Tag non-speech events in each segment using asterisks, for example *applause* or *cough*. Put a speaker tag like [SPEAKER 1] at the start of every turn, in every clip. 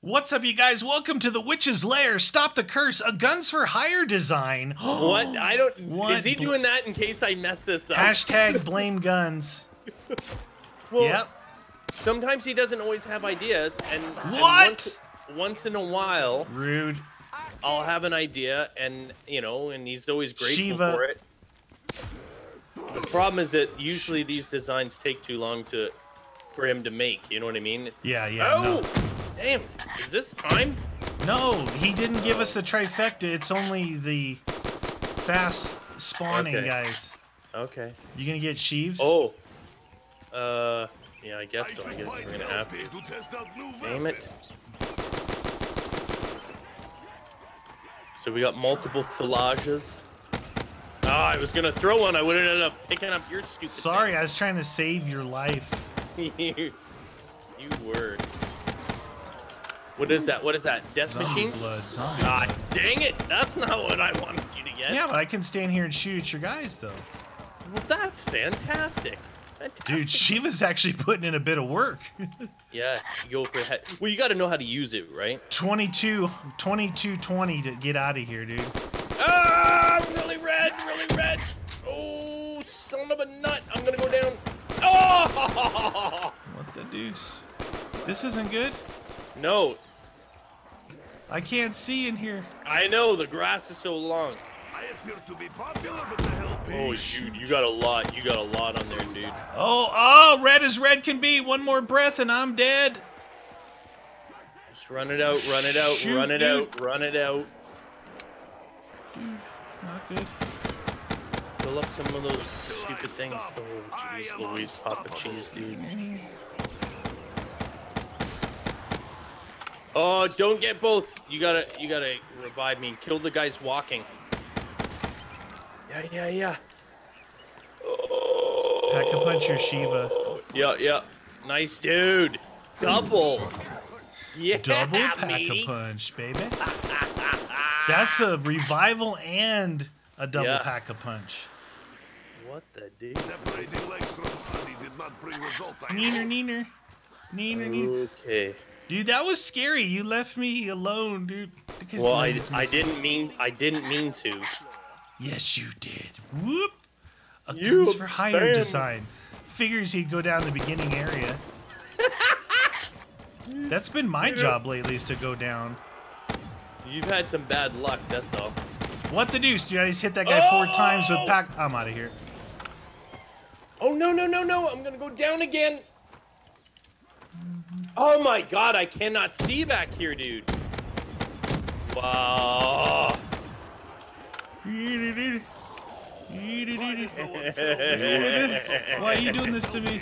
[SPEAKER 1] What's up, you guys? Welcome to the Witch's Lair. Stop the curse. A guns for hire design. *gasps*
[SPEAKER 2] What? I don't.
[SPEAKER 1] What?
[SPEAKER 2] Is he doing that in case I mess this up?
[SPEAKER 1] Hashtag *laughs* blame guns.
[SPEAKER 2] well,
[SPEAKER 1] yep.
[SPEAKER 2] Sometimes he doesn't always have ideas, and and once, once in a while,
[SPEAKER 1] Rude.
[SPEAKER 2] I'll have an idea, and you know, and he's always grateful
[SPEAKER 1] Sheiva.
[SPEAKER 2] for it. The problem is that usually these designs take too long to, for him to make. You know what I mean?
[SPEAKER 1] Yeah, yeah.
[SPEAKER 2] oh, damn! Is this time?
[SPEAKER 1] No. he didn't give us the trifecta. It's only the fast spawning
[SPEAKER 2] Okay.
[SPEAKER 1] guys.
[SPEAKER 2] Okay.
[SPEAKER 1] You gonna get sheaves?
[SPEAKER 2] Oh. Uh. Yeah, I guess so. I guess we're gonna have to. Damn it. So we got multiple filages. Ah, I was gonna throw one. I would have ended up picking up your stupid.
[SPEAKER 1] Sorry, I was trying to save your life.
[SPEAKER 2] you, *laughs* you were. What is that? What is that? Death machine?
[SPEAKER 1] blood. Zombie
[SPEAKER 2] Ah,
[SPEAKER 1] blood.
[SPEAKER 2] dang it! That's not what I wanted you to get.
[SPEAKER 1] Yeah, but I can stand here and shoot at your guys, though.
[SPEAKER 2] Well, that's fantastic. Fantastic.
[SPEAKER 1] Dude, Sheiva's actually putting in a bit of work. *laughs*
[SPEAKER 2] Yeah, you go for head. Well, you got to know how to use it, right?
[SPEAKER 1] 22, 22, 20 to get out of here, dude.
[SPEAKER 2] Ah, really red, really red. Oh, son of a nut. I'm gonna go down. Oh! *laughs*
[SPEAKER 1] What the deuce? This isn't good.
[SPEAKER 2] No,
[SPEAKER 1] I can't see in here.
[SPEAKER 2] I know the grass is so long.
[SPEAKER 3] I appear to be popular with the help.
[SPEAKER 2] Oh, shoot, you got a lot. You got a lot on there, dude.
[SPEAKER 1] Oh, oh, red as red can be. One more breath and I'm dead.
[SPEAKER 2] Just run it out, run it out,
[SPEAKER 1] Shoot,
[SPEAKER 2] run it
[SPEAKER 1] dude.
[SPEAKER 2] out, run it out.
[SPEAKER 1] Not good.
[SPEAKER 2] Fill up some of those stupid things. Oh, jeez, Louise, Papa Cheese, dude. Oh, don't get both. You gotta, you gotta revive me. And kill the guys walking. Yeah, yeah, yeah. Oh.
[SPEAKER 1] Pack a punch your Sheiva.
[SPEAKER 2] Yeah, yeah. Nice dude. Doubles. Yeah,
[SPEAKER 1] Double *laughs* pack
[SPEAKER 2] me.
[SPEAKER 1] a punch, baby. *laughs* That's a revival and a double
[SPEAKER 2] Yeah.
[SPEAKER 1] pack a punch.
[SPEAKER 2] What the dude?
[SPEAKER 3] Separating legs from body did not bring result.
[SPEAKER 1] Neener, neener. Neener, neener.
[SPEAKER 2] Okay.
[SPEAKER 1] Dude, that was scary. You left me alone, dude. Because
[SPEAKER 2] Well, I, I didn't mean I didn't mean to.
[SPEAKER 1] Yes, you did. Whoop. A
[SPEAKER 2] You
[SPEAKER 1] guns for hire
[SPEAKER 2] bam.
[SPEAKER 1] design. Figures he'd go down the beginning area. *laughs* That's been my job lately is to go down.
[SPEAKER 2] You've had some bad luck, that's all.
[SPEAKER 1] What the deuce? Dude, I just hit that guy four times with
[SPEAKER 2] Oh!
[SPEAKER 1] pack. I'm out of here.
[SPEAKER 2] Oh no no no no! I'm gonna go down again. Oh my god! I cannot see back here, dude. Wow.
[SPEAKER 1] Why are you doing this to me?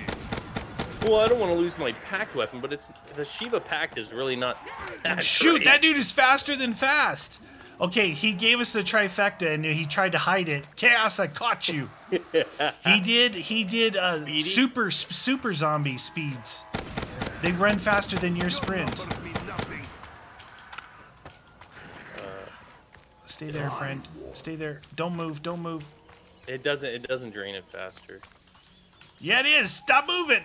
[SPEAKER 2] Well, I don't want to lose my packed weapon, but it's the Sheiva packed is really not. That *laughs*
[SPEAKER 1] Shoot,
[SPEAKER 2] great.
[SPEAKER 1] that dude is faster than fast. Okay, he gave us the trifecta and he tried to hide it. Chaos, I caught you. *laughs* he did. He did. Uh, super super zombie speeds. They run faster than your sprint.
[SPEAKER 3] Numbers mean nothing.
[SPEAKER 1] Uh, stay there, friend. Stay there. Don't move. Don't move.
[SPEAKER 2] It doesn't. It doesn't drain it faster.
[SPEAKER 1] Yeah, it is. Stop moving.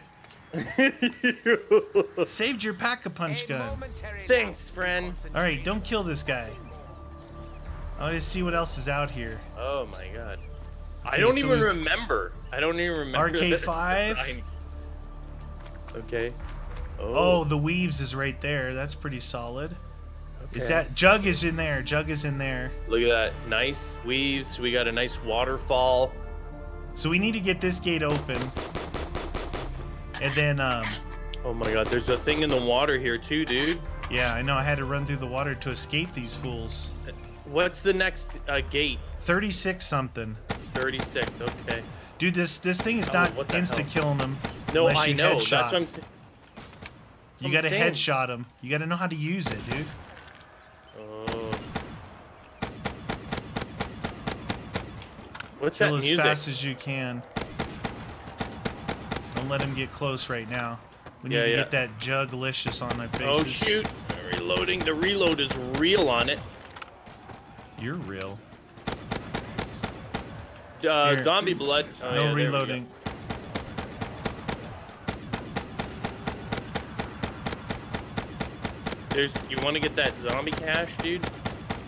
[SPEAKER 1] *laughs* Saved your pack a punch gun.
[SPEAKER 2] Thanks, friend.
[SPEAKER 1] All right, don't kill this guy. I want to see what else is out here.
[SPEAKER 2] Oh my god. I don't
[SPEAKER 1] so
[SPEAKER 2] even
[SPEAKER 1] we-
[SPEAKER 2] remember. I don't even remember. *laughs* the
[SPEAKER 1] RK5?
[SPEAKER 2] Okay.
[SPEAKER 1] Oh, the weaves is right there. That's pretty solid. Is that Jug is in there? Jug is in there.
[SPEAKER 2] Look at that. Nice weaves. We got a nice waterfall.
[SPEAKER 1] So we need to get this gate open. And then, um,
[SPEAKER 2] Oh my god, there's a thing in the water here too, dude.
[SPEAKER 1] yeah, I know I had to run through the water to escape these fools.
[SPEAKER 2] What's the next uh, gate?
[SPEAKER 1] 36 something.
[SPEAKER 2] 36. Okay.
[SPEAKER 1] Dude, this this thing is
[SPEAKER 2] Oh,
[SPEAKER 1] not
[SPEAKER 2] what the
[SPEAKER 1] insta killing them.
[SPEAKER 2] No,
[SPEAKER 1] unless
[SPEAKER 2] I
[SPEAKER 1] you
[SPEAKER 2] know.
[SPEAKER 1] headshot.
[SPEAKER 2] That's what I'm saying.
[SPEAKER 1] You gotta headshot him. You gotta know how to use it, dude.
[SPEAKER 2] Oh. What's
[SPEAKER 1] Kill
[SPEAKER 2] that
[SPEAKER 1] as
[SPEAKER 2] music?
[SPEAKER 1] fast as you can. Don't let him get close right now. We need
[SPEAKER 2] Yeah,
[SPEAKER 1] to
[SPEAKER 2] yeah.
[SPEAKER 1] get that juglicious on our faces.
[SPEAKER 2] oh shoot! Reloading. The reload is real on it.
[SPEAKER 1] You're real.
[SPEAKER 2] Uh, zombie blood. Oh,
[SPEAKER 1] no
[SPEAKER 2] yeah, there we go.
[SPEAKER 1] reloading.
[SPEAKER 2] There's. You want to get that zombie cash, dude?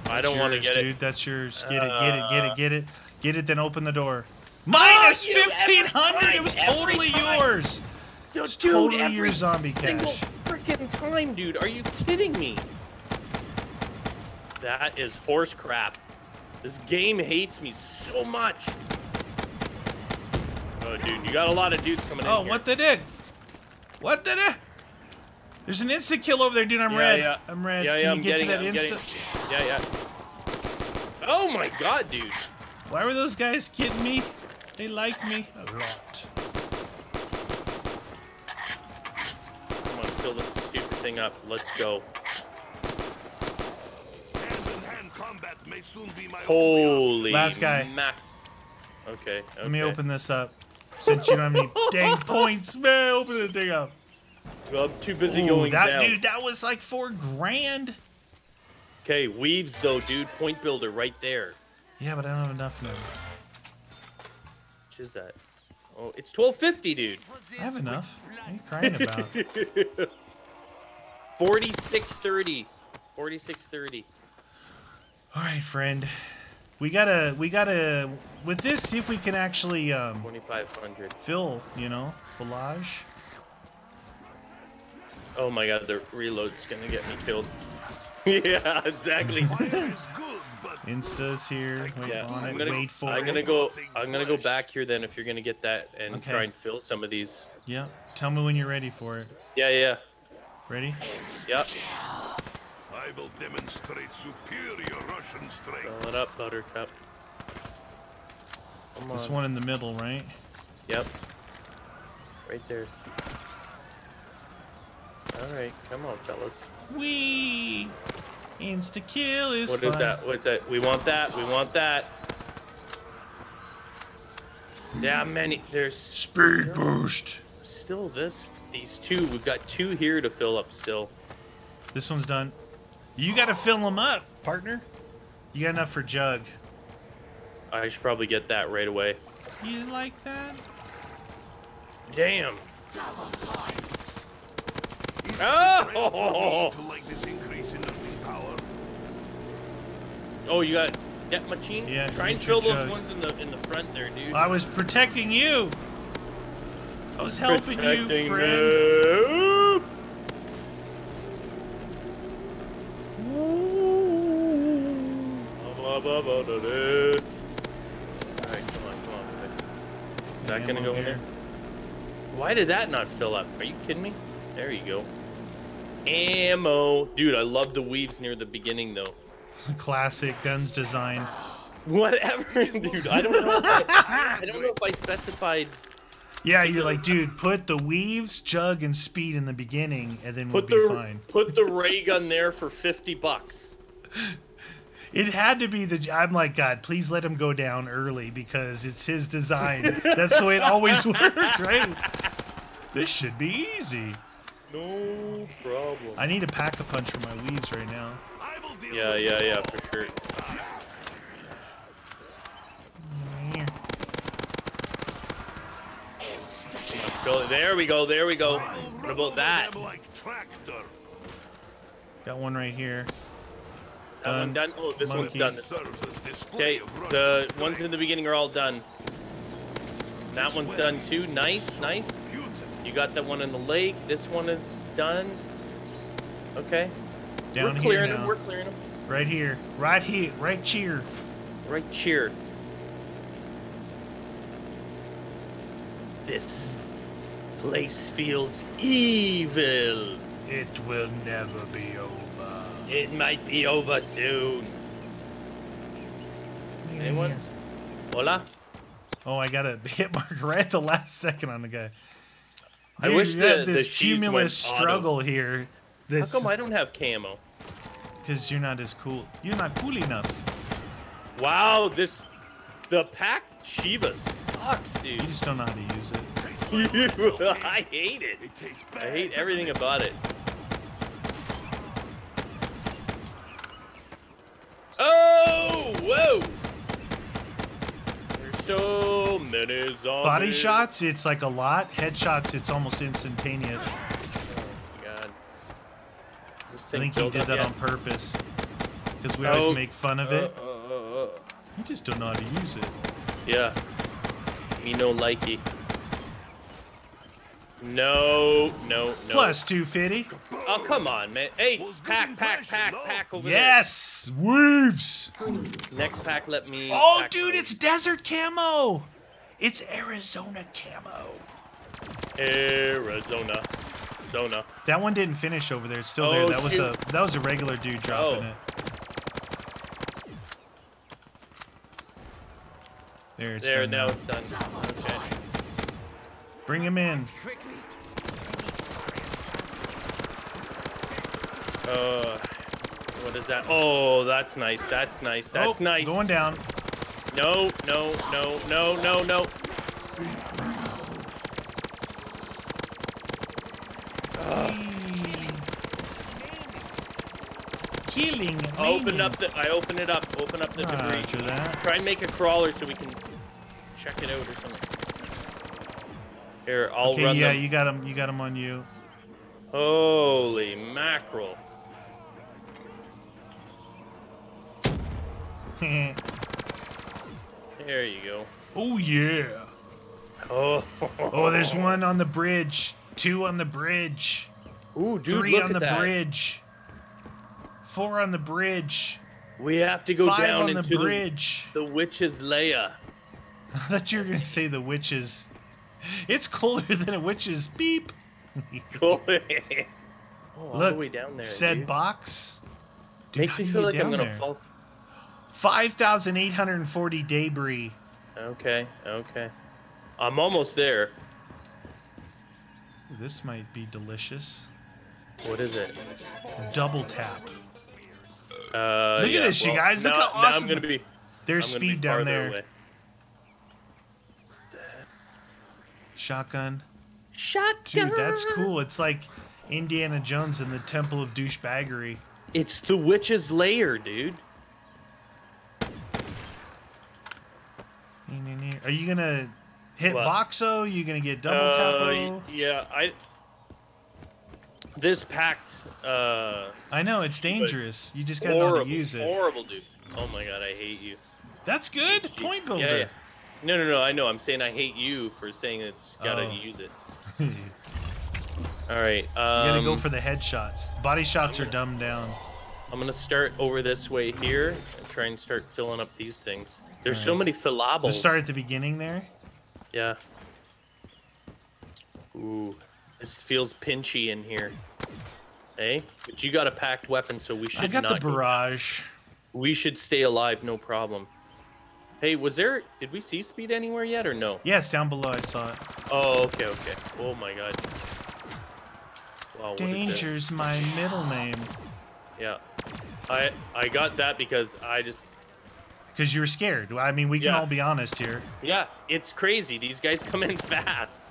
[SPEAKER 2] I don't want to
[SPEAKER 1] Yours,
[SPEAKER 2] get
[SPEAKER 1] dude.
[SPEAKER 2] it.
[SPEAKER 1] That's yours. Get it, get it, get
[SPEAKER 2] Uh,
[SPEAKER 1] it, get it. Get it, then open the door. Minus
[SPEAKER 2] you,
[SPEAKER 1] 1500 It was totally
[SPEAKER 2] time.
[SPEAKER 1] yours.
[SPEAKER 2] Yo,
[SPEAKER 1] It's totally
[SPEAKER 2] every
[SPEAKER 1] your zombie cash.
[SPEAKER 2] single
[SPEAKER 1] cash.
[SPEAKER 2] freaking time, dude. Are you kidding me? That is horse crap. This game hates me so much. Oh, dude, you got a lot of dudes coming in
[SPEAKER 1] Oh, what the dick? What the dick? There's an instant kill over there, dude. I'm
[SPEAKER 2] Yeah,
[SPEAKER 1] red.
[SPEAKER 2] yeah.
[SPEAKER 1] I'm red.
[SPEAKER 2] Yeah,
[SPEAKER 1] Can
[SPEAKER 2] yeah,
[SPEAKER 1] you
[SPEAKER 2] I'm
[SPEAKER 1] get to that
[SPEAKER 2] it, I'm
[SPEAKER 1] instant?
[SPEAKER 2] Yeah, yeah. Oh my god, dude.
[SPEAKER 1] Why were those guys kidding me? They like me a lot.
[SPEAKER 2] Come on, fill this stupid thing up. Let's go.
[SPEAKER 3] Hand-in-hand combat may soon be my
[SPEAKER 2] Holy
[SPEAKER 1] Last guy.
[SPEAKER 2] Okay, okay.
[SPEAKER 1] Let me open this up. Since you don't have any *laughs* dang points, man, open the thing up.
[SPEAKER 2] I'm too busy
[SPEAKER 1] Ooh,
[SPEAKER 2] going
[SPEAKER 1] that
[SPEAKER 2] down.
[SPEAKER 1] dude, that was like four grand.
[SPEAKER 2] Okay, weaves though, dude. Point builder right there.
[SPEAKER 1] Yeah, but I don't have enough now.
[SPEAKER 2] Which is that? Oh, it's 1250, dude.
[SPEAKER 1] I have enough. What are you crying about? *laughs*
[SPEAKER 2] 4630. 4630.
[SPEAKER 1] All right, friend. We gotta, we gotta, with this, see if we can actually um,
[SPEAKER 2] 2500.
[SPEAKER 1] fill, you know, Volage.
[SPEAKER 2] Oh my god, the reload's gonna get me killed. *laughs* yeah, exactly.
[SPEAKER 3] Fire is good, but
[SPEAKER 1] Insta's here. Wait
[SPEAKER 2] Yeah,
[SPEAKER 1] on
[SPEAKER 2] I'm gonna,
[SPEAKER 1] Wait for
[SPEAKER 2] I'm
[SPEAKER 1] it.
[SPEAKER 2] gonna go. I'm gonna go back here then. If you're gonna get that and
[SPEAKER 1] Okay.
[SPEAKER 2] try and fill some of these.
[SPEAKER 1] Yeah. Tell me when you're ready for it.
[SPEAKER 2] Yeah, yeah,
[SPEAKER 1] Ready?
[SPEAKER 2] yep.
[SPEAKER 3] I will demonstrate superior Russian strength.
[SPEAKER 2] Fill it up, Buttercup. Come on.
[SPEAKER 1] This one in the middle, right?
[SPEAKER 2] Yep. Right there. All right, come on, fellas.
[SPEAKER 1] Wee. Insta kill is
[SPEAKER 2] What
[SPEAKER 1] fun.
[SPEAKER 2] is that? What's that? We want that. We want that. Yeah, many. There's
[SPEAKER 1] Speed boost.
[SPEAKER 2] still this. These two. We've got two here to fill up still.
[SPEAKER 1] This one's done. You gotta fill them up, partner. You got enough for Jug.
[SPEAKER 2] I should probably get that right away.
[SPEAKER 1] You like that?
[SPEAKER 2] Damn. Oh!
[SPEAKER 3] to like this increase in earning power.
[SPEAKER 2] Oh, you got that machine?
[SPEAKER 1] Yeah,
[SPEAKER 2] Try and fill those ones in the in the front there, dude.
[SPEAKER 1] I was protecting you. I was helping you,
[SPEAKER 2] Protecting
[SPEAKER 1] friend.
[SPEAKER 2] da, da. Alright, come on, come on. Is that gonna go in
[SPEAKER 1] here.
[SPEAKER 2] there? Why did that not fill up? Are you kidding me? There you go. Ammo. Dude, I love the weaves near the beginning though.
[SPEAKER 1] Classic guns design. *gasps*
[SPEAKER 2] Whatever, *laughs* dude. I don't know. If I, I don't know if I specified.
[SPEAKER 1] Yeah, you're like, dude, put the weaves, jug, and speed in the beginning, and then we'll
[SPEAKER 2] Put
[SPEAKER 1] be fine.
[SPEAKER 2] put the *laughs* ray gun there for fifty bucks.
[SPEAKER 1] It had to be the. I'm like, God, please let him go down early because it's his design. *laughs* That's the way it always works, right? This should be easy.
[SPEAKER 2] No problem.
[SPEAKER 1] I need a pack a punch for my weaves right now.
[SPEAKER 3] I will deal
[SPEAKER 2] Yeah, yeah, yeah, for sure. Oh, go, there we go, there we go. What about that?
[SPEAKER 3] them like tractor.
[SPEAKER 1] Got one right here.
[SPEAKER 2] that one done? Oh, this one's done.
[SPEAKER 3] Serves as display
[SPEAKER 2] Okay, the ones in the beginning are all done. That one's done too. Nice, nice.
[SPEAKER 3] Beautiful.
[SPEAKER 2] You got that one in the lake. This one is done. Okay.
[SPEAKER 1] Down
[SPEAKER 2] we're
[SPEAKER 1] here
[SPEAKER 2] clearing
[SPEAKER 1] now.
[SPEAKER 2] them. We're clearing them.
[SPEAKER 1] Right here. Right here. Right cheer.
[SPEAKER 2] Right cheer. This place feels evil.
[SPEAKER 1] It will never be over.
[SPEAKER 2] It might be over soon. Anyone? Hola?
[SPEAKER 1] Oh, I got a *laughs* hit mark right at the last second on the guy.
[SPEAKER 2] I
[SPEAKER 1] Dude,
[SPEAKER 2] wish
[SPEAKER 1] you got
[SPEAKER 2] the- the
[SPEAKER 1] this
[SPEAKER 2] sheaves
[SPEAKER 1] cumulous
[SPEAKER 2] went auto.
[SPEAKER 1] struggle here.
[SPEAKER 2] How
[SPEAKER 1] This
[SPEAKER 2] come I don't have camo?
[SPEAKER 1] because you're not as cool. You're not cool enough.
[SPEAKER 2] Wow, this the pack Sheiva sucks, dude.
[SPEAKER 1] You just don't know how to use it. *laughs*
[SPEAKER 2] I hate it.
[SPEAKER 3] It tastes bad.
[SPEAKER 2] I hate everything
[SPEAKER 3] it?
[SPEAKER 2] about it. Oh, whoa! There's so many zombies.
[SPEAKER 1] Body shots, it's like a lot. Headshots, it's almost instantaneous.
[SPEAKER 2] Oh, God. Is this thing
[SPEAKER 1] think he did that
[SPEAKER 2] yet?
[SPEAKER 1] on purpose. Because we
[SPEAKER 2] Oh,
[SPEAKER 1] always make fun of it.
[SPEAKER 2] Uh, uh, uh, uh.
[SPEAKER 1] You just don't know how to use it.
[SPEAKER 2] Yeah. Me no likey. No, no, no.
[SPEAKER 1] Plus 250.
[SPEAKER 2] Oh, come on, man. Hey,
[SPEAKER 3] Was
[SPEAKER 2] pack, pack, pack, pack over
[SPEAKER 1] Yes! Weaves!
[SPEAKER 2] Next pack, let me.
[SPEAKER 1] Oh, dude,
[SPEAKER 2] mine.
[SPEAKER 1] it's desert camo! It's Arizona camo.
[SPEAKER 2] Arizona. Zona.
[SPEAKER 1] That one didn't finish over there. It's still there.
[SPEAKER 2] Oh,
[SPEAKER 1] That was a that was a regular dude dropping
[SPEAKER 2] Oh.
[SPEAKER 1] it. There, it's
[SPEAKER 2] There,
[SPEAKER 1] done
[SPEAKER 2] now
[SPEAKER 1] now.
[SPEAKER 2] it's done. Okay.
[SPEAKER 1] Bring him in.
[SPEAKER 2] Uh, what is that? Oh, that's nice. That's nice. That's
[SPEAKER 1] oh,
[SPEAKER 2] nice.
[SPEAKER 1] Going down.
[SPEAKER 2] No, no, no, no, no, no.
[SPEAKER 1] Killing.
[SPEAKER 2] I opened up the. I open it up. Open up the debris.
[SPEAKER 1] Roger that.
[SPEAKER 2] Try and make a crawler so we can check it out or something. Here, I'll
[SPEAKER 1] Okay,
[SPEAKER 2] run
[SPEAKER 1] yeah,
[SPEAKER 2] them.
[SPEAKER 1] you got him. You got him on you.
[SPEAKER 2] Holy mackerel! *laughs* There you go.
[SPEAKER 1] oh yeah.
[SPEAKER 2] Oh.
[SPEAKER 1] Oh, there's one on the bridge. Two on the bridge.
[SPEAKER 2] Ooh, dude,
[SPEAKER 1] Three on the
[SPEAKER 2] that.
[SPEAKER 1] bridge. Four on the bridge.
[SPEAKER 2] We have to go
[SPEAKER 1] Five
[SPEAKER 2] down
[SPEAKER 1] on the bridge.
[SPEAKER 2] the, the witch's lair. *laughs*
[SPEAKER 1] I thought you were gonna say the witch's. It's colder than a witch's beep. *laughs* *laughs*
[SPEAKER 2] Cool. oh, all
[SPEAKER 1] Look,
[SPEAKER 2] the way down there.
[SPEAKER 1] said
[SPEAKER 2] dude.
[SPEAKER 1] box. Dude,
[SPEAKER 2] Makes me feel like I'm gonna fall.
[SPEAKER 1] Five thousand eight hundred and forty debris.
[SPEAKER 2] Okay, okay. I'm almost there.
[SPEAKER 1] This might be delicious.
[SPEAKER 2] What is it?
[SPEAKER 1] Double tap.
[SPEAKER 2] Uh,
[SPEAKER 1] Look at
[SPEAKER 2] yeah,
[SPEAKER 1] this, you guys. Look
[SPEAKER 2] now,
[SPEAKER 1] how
[SPEAKER 2] now
[SPEAKER 1] awesome-
[SPEAKER 2] I'm gonna be.
[SPEAKER 1] There's
[SPEAKER 2] I'm gonna be
[SPEAKER 1] speed down there.
[SPEAKER 2] away.
[SPEAKER 1] Shotgun.
[SPEAKER 2] Shotgun.
[SPEAKER 1] Dude, that's cool. It's like Indiana Jones in the Temple of Douchebaggery.
[SPEAKER 2] It's the witch's lair, dude.
[SPEAKER 1] Are you gonna hit
[SPEAKER 2] What?
[SPEAKER 1] Boxo? You gonna get double
[SPEAKER 2] Uh, yeah, I. This packed. Uh,
[SPEAKER 1] I know it's dangerous. You just gotta know how to use it.
[SPEAKER 2] horrible, dude. Oh my god, I hate you.
[SPEAKER 1] That's good. Point builder.
[SPEAKER 2] Yeah, yeah. No, no, no. I know. I'm saying I hate you for saying it's gotta
[SPEAKER 1] Oh.
[SPEAKER 2] use it. *laughs* All right.
[SPEAKER 1] You gotta
[SPEAKER 2] Um,
[SPEAKER 1] go for the headshots. Body shots are dumbed down.
[SPEAKER 2] I'm gonna start over this way here and try and start filling up these things. There's so many fillables.
[SPEAKER 1] Let's start at the beginning there.
[SPEAKER 2] Yeah. Ooh, this feels pinchy in here. Hey, but you got a packed weapon, so we should
[SPEAKER 1] I got the
[SPEAKER 2] not go-
[SPEAKER 1] barrage.
[SPEAKER 2] We should stay alive, no problem. Hey, was there? Did we see speed anywhere yet, or no?
[SPEAKER 1] Yeah, it's down below. I saw it.
[SPEAKER 2] Oh, okay, okay. Oh my god. Wow?
[SPEAKER 1] Danger's my middle name.
[SPEAKER 2] Yeah. I I got that because I just
[SPEAKER 1] Because you were scared. I mean, we can
[SPEAKER 2] Yeah.
[SPEAKER 1] all be honest here.
[SPEAKER 2] yeah, it's crazy. These guys come in fast.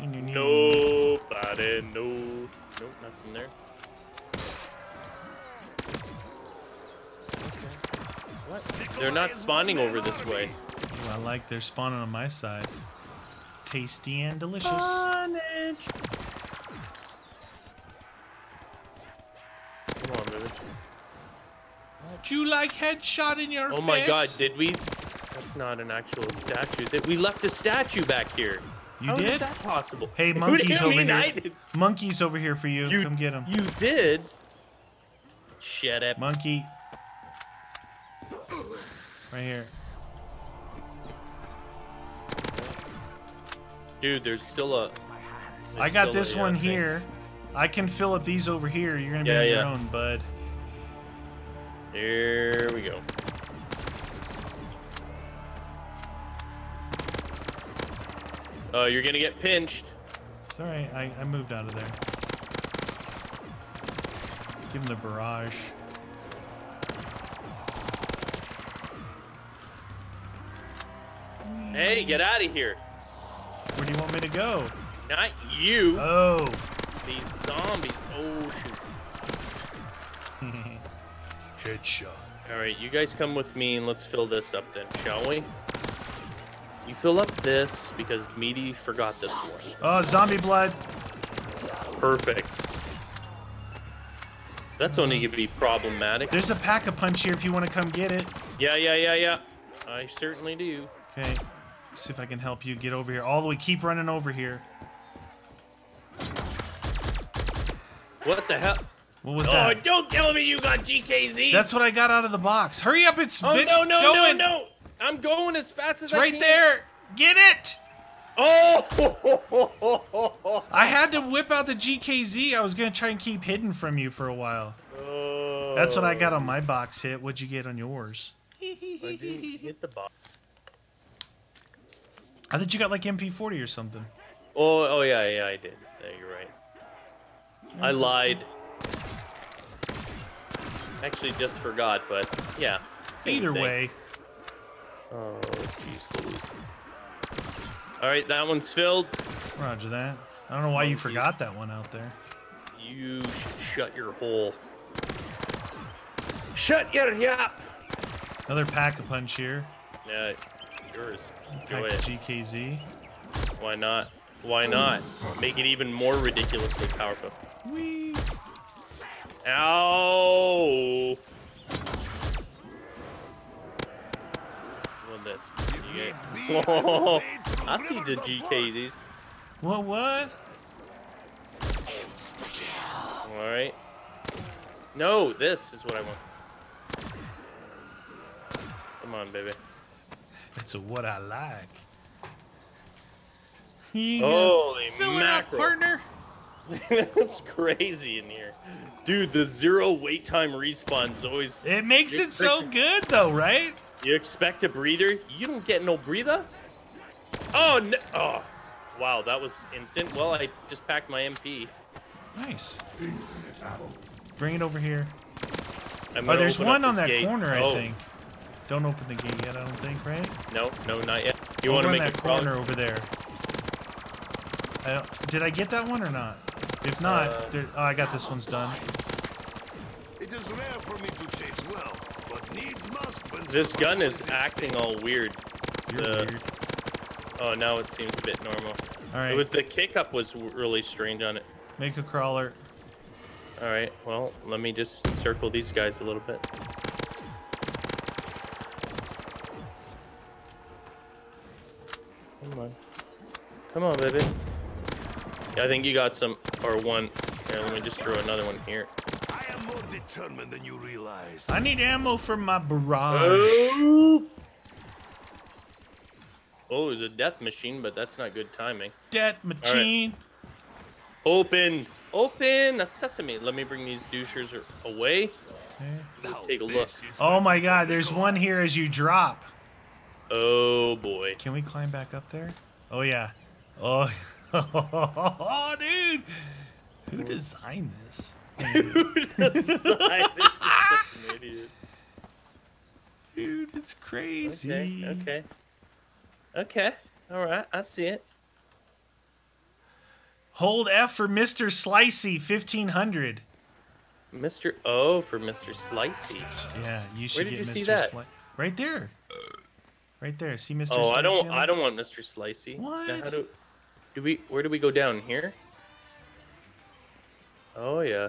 [SPEAKER 2] Nobody, no, nope, nothing there. What? They're not spawning over this way.
[SPEAKER 1] Ooh, I like they're spawning on my side. Tasty and delicious.
[SPEAKER 2] Spawnage. Come on, baby.
[SPEAKER 1] Do you like headshot in your
[SPEAKER 2] Oh
[SPEAKER 1] face?
[SPEAKER 2] my god, did we? That's not an actual statue. That we left a statue back here.
[SPEAKER 1] You
[SPEAKER 2] How is
[SPEAKER 1] did?
[SPEAKER 2] that possible?
[SPEAKER 1] Hey, *laughs* monkey's over here.
[SPEAKER 2] Did?
[SPEAKER 1] Monkey's over here for you.
[SPEAKER 2] You-
[SPEAKER 1] Come get him.
[SPEAKER 2] You did? Shut up.
[SPEAKER 1] Monkey. Right here.
[SPEAKER 2] Dude, there's still a. there's
[SPEAKER 1] I got this
[SPEAKER 2] a,
[SPEAKER 1] one
[SPEAKER 2] thing.
[SPEAKER 1] here. I can fill up these over here. You're gonna be
[SPEAKER 2] Yeah,
[SPEAKER 1] on your
[SPEAKER 2] yeah.
[SPEAKER 1] own, bud.
[SPEAKER 2] Here we go. Oh, you're gonna get pinched.
[SPEAKER 1] It's alright. I, I moved out of there. Give him the barrage.
[SPEAKER 2] Hey, get out of here.
[SPEAKER 1] Where do you want me to go?
[SPEAKER 2] Not you.
[SPEAKER 1] Oh.
[SPEAKER 2] These zombies. Oh, shoot.
[SPEAKER 3] Headshot.
[SPEAKER 2] All right, you guys come with me and let's fill this up then, shall we? You fill up this because Meaty forgot this one.
[SPEAKER 1] Oh, zombie blood.
[SPEAKER 2] Perfect. That's only gonna be problematic.
[SPEAKER 1] There's a pack a punch here if you want to come get it.
[SPEAKER 2] Yeah, yeah, yeah, yeah. I certainly do.
[SPEAKER 1] Okay. See if I can help you get over here. All the way. Keep running over here.
[SPEAKER 2] What the hell?
[SPEAKER 1] What was
[SPEAKER 2] Oh,
[SPEAKER 1] that?
[SPEAKER 2] don't tell me you got GKZ.
[SPEAKER 1] That's what I got out of the box. Hurry up! It's
[SPEAKER 2] Oh
[SPEAKER 1] it's
[SPEAKER 2] no no
[SPEAKER 1] going.
[SPEAKER 2] no no! I'm going as fast as
[SPEAKER 1] It's
[SPEAKER 2] I
[SPEAKER 1] right
[SPEAKER 2] can.
[SPEAKER 1] there. Get it!
[SPEAKER 2] Oh!
[SPEAKER 1] I had to whip out the GKZ. I was gonna try and keep hidden from you for a while. Oh. That's what I got on my box hit. What'd you get on yours?
[SPEAKER 2] Hit the box.
[SPEAKER 1] I thought you got like MP40 or something.
[SPEAKER 2] Oh, oh yeah, yeah, I did. Yeah, you're right. I lied. Actually, just forgot, but yeah. same
[SPEAKER 1] Either
[SPEAKER 2] thing.
[SPEAKER 1] way,
[SPEAKER 2] Oh, jeez Louise. All right, that one's filled.
[SPEAKER 1] Roger that. I don't know why you
[SPEAKER 2] Monkeys.
[SPEAKER 1] forgot that one out there.
[SPEAKER 2] You should shut your hole. Shut your yap.
[SPEAKER 1] Another pack a punch here.
[SPEAKER 2] Yeah, yours.
[SPEAKER 1] Pack
[SPEAKER 2] Go ahead.
[SPEAKER 1] GKZ.
[SPEAKER 2] Why not? Why not? Make it even more ridiculously powerful.
[SPEAKER 1] Whee!
[SPEAKER 2] Ow! What this?
[SPEAKER 3] I
[SPEAKER 2] see the. GKZs.
[SPEAKER 1] What? What?
[SPEAKER 2] All right. No, this is what I want. Come on, baby.
[SPEAKER 1] It's a what I like. You
[SPEAKER 2] Holy
[SPEAKER 1] fill it up,
[SPEAKER 2] mackerel.
[SPEAKER 1] partner. *laughs*
[SPEAKER 2] That's crazy in here. Dude, the zero wait time respawn's always.
[SPEAKER 1] It makes it so good, though, right?
[SPEAKER 2] You expect a breather? You don't get no breather? Oh, no. Oh, wow, that was instant. Well, I just packed my MP.
[SPEAKER 1] Nice. Bring it over here.
[SPEAKER 2] I'm
[SPEAKER 1] Oh, there's one on that
[SPEAKER 2] gate.
[SPEAKER 1] corner, I
[SPEAKER 2] Oh,
[SPEAKER 1] think. Don't open the gate yet, I don't think, right?
[SPEAKER 2] No, no, not yet. You want to make
[SPEAKER 1] that
[SPEAKER 2] a corner?
[SPEAKER 1] over there. I don't, did I get that one or not? If not,
[SPEAKER 2] Uh,
[SPEAKER 1] there, oh, I got this one's done.
[SPEAKER 3] It is rare for me to chase well, but needs must when
[SPEAKER 2] This gun is acting all weird.
[SPEAKER 1] You're
[SPEAKER 2] the-
[SPEAKER 1] weird.
[SPEAKER 2] Oh, now it seems a bit normal.
[SPEAKER 1] All right,
[SPEAKER 2] But the kick up was really strange on it.
[SPEAKER 1] make a crawler.
[SPEAKER 2] All right, well, let me just circle these guys a little bit. Come on. Come on, baby. Yeah, I think you got some, or one. Here, let me just throw another one here.
[SPEAKER 3] I am more determined than you realize.
[SPEAKER 1] I need ammo for my barrage.
[SPEAKER 2] Oh! Oh, it a death machine, but that's not good timing.
[SPEAKER 1] Death machine.
[SPEAKER 2] Open! Open! A sesame. Let me bring these douchers away.
[SPEAKER 1] Okay.
[SPEAKER 2] Take a look.
[SPEAKER 1] Oh my god, there's one here as you drop.
[SPEAKER 2] Oh, boy.
[SPEAKER 1] Can we climb back up there? Oh yeah. Oh, *laughs* *laughs* dude. Who designed this?
[SPEAKER 2] This is such an idiot.
[SPEAKER 1] Dude, it's crazy.
[SPEAKER 2] Okay, okay. Okay, alright, I see it.
[SPEAKER 1] Hold F for Mr. Slicey 1500.
[SPEAKER 2] Mr. O for Mr. Slicey.
[SPEAKER 1] Yeah, you should
[SPEAKER 2] did
[SPEAKER 1] get
[SPEAKER 2] you
[SPEAKER 1] Mr.
[SPEAKER 2] see that?
[SPEAKER 1] Sli- right there. Right there. See Mr.
[SPEAKER 2] Oh, I
[SPEAKER 1] Slicey
[SPEAKER 2] don't I don't want Mr. Slicey. Now,
[SPEAKER 1] What?
[SPEAKER 2] how do, do we where do we go down here? Oh yeah.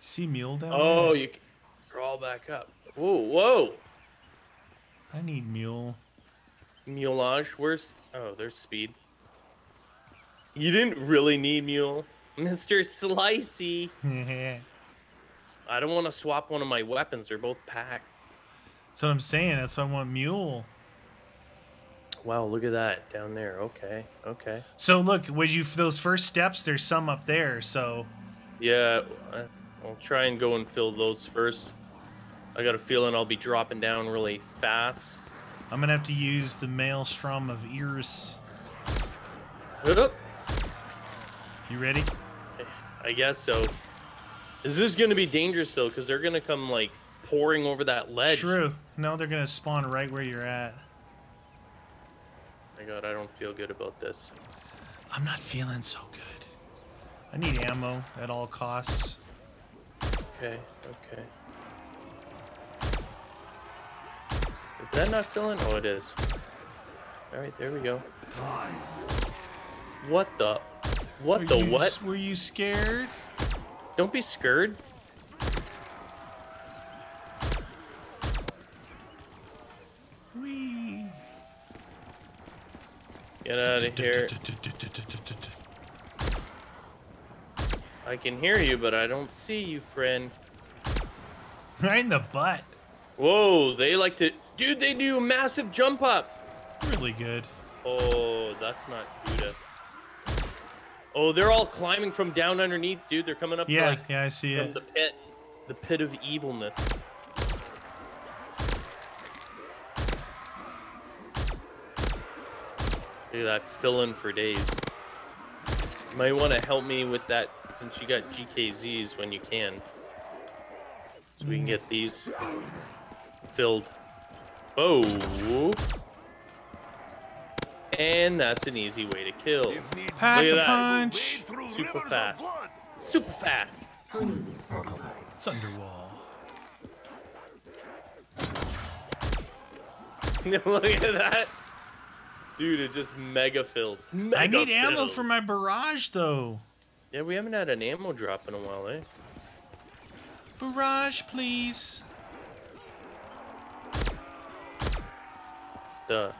[SPEAKER 1] See Mule down
[SPEAKER 2] Oh,
[SPEAKER 1] there?
[SPEAKER 2] you crawl back up. Whoa, whoa.
[SPEAKER 1] I need Mule.
[SPEAKER 2] Mulage, where's oh, there's speed. You didn't really need mule. *laughs* Mr. Slicey. *laughs* I don't want to swap one of my weapons. They're both packed.
[SPEAKER 1] That's what I'm saying. That's why I want Mule.
[SPEAKER 2] Wow, look at that down there. Okay, okay.
[SPEAKER 1] So look, when you those first steps, there's some up there. So
[SPEAKER 2] Yeah, I- I'll try and go and fill those first. I got a feeling I'll be dropping down really fast.
[SPEAKER 1] I'm gonna have to use the Maelstrom of Ears.
[SPEAKER 2] Oop.
[SPEAKER 1] You ready?
[SPEAKER 2] I guess so. Is this going to be dangerous though? Because they're going to come like pouring over that ledge.
[SPEAKER 1] True. No, they're gonna spawn right where you're at.
[SPEAKER 2] My God, I don't feel good about this.
[SPEAKER 1] I'm not feeling so good. I need ammo at all costs.
[SPEAKER 2] Okay, okay. Is that not filling? Oh, it is. All right, there we go. What the? What
[SPEAKER 1] Were
[SPEAKER 2] the
[SPEAKER 1] you-
[SPEAKER 2] what?
[SPEAKER 1] Were you scared?
[SPEAKER 2] Don't be scared. Get out of here. I can hear you, but I don't see you, friend.
[SPEAKER 1] Right in the butt.
[SPEAKER 2] Whoa, they like to... Dude, they do a massive jump up.
[SPEAKER 1] Really good.
[SPEAKER 2] Oh, that's not Buddha. Oh, they're all climbing from down underneath, dude. They're coming up
[SPEAKER 1] Yeah,
[SPEAKER 2] like
[SPEAKER 1] yeah, I see
[SPEAKER 2] from
[SPEAKER 1] it.
[SPEAKER 2] the pit. The pit of evilness. Look at that filling for days. You might want to help me with that since you got GKZs when you can. So we can get these filled. Oh. And that's an easy way to kill.
[SPEAKER 1] Pack
[SPEAKER 2] Look at
[SPEAKER 1] a
[SPEAKER 2] that.
[SPEAKER 1] punch.
[SPEAKER 2] Super fast. Super fast.
[SPEAKER 1] Thunderwall. *laughs*
[SPEAKER 2] Look at that. Dude, it just mega fills. Mega
[SPEAKER 1] I need ammo for my barrage though.
[SPEAKER 2] Yeah, we haven't had an ammo drop in a while, eh?
[SPEAKER 1] Barrage, please.
[SPEAKER 2] Duh.